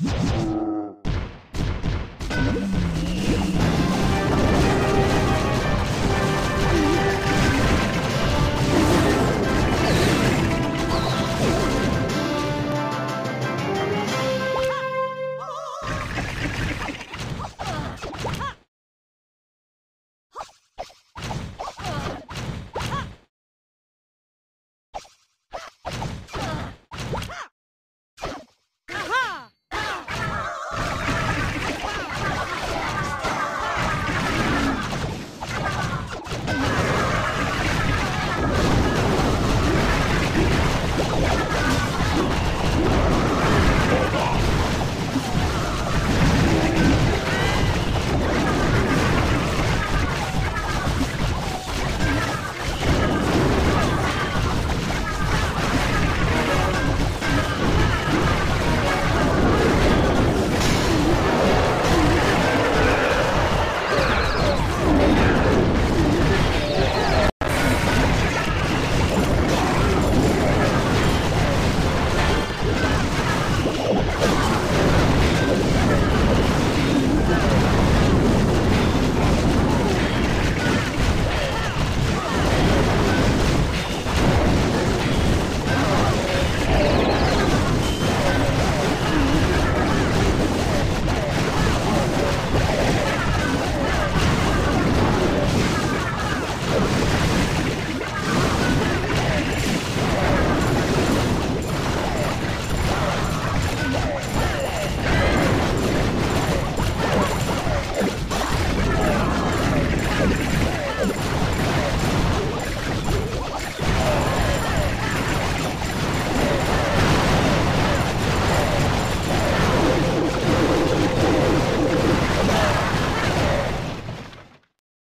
you.